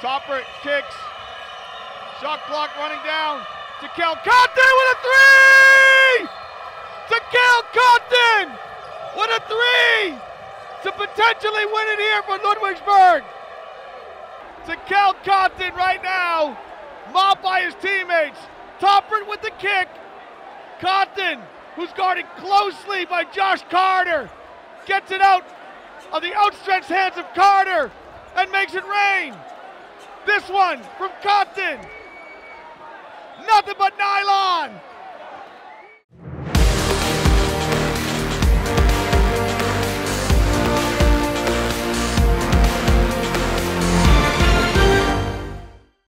Topper kicks. Shot clock running down. Tekele Cotton with a three! To Kel Compton with a three! To potentially win it here for Ludwigsburg. To Kel Compton right now. Mobbed by his teammates. Topper with the kick. Cotton, who's guarded closely by Josh Carter, gets it out of the outstretched hands of Carter and makes it rain. This one from Cotton. Nothing but nylon.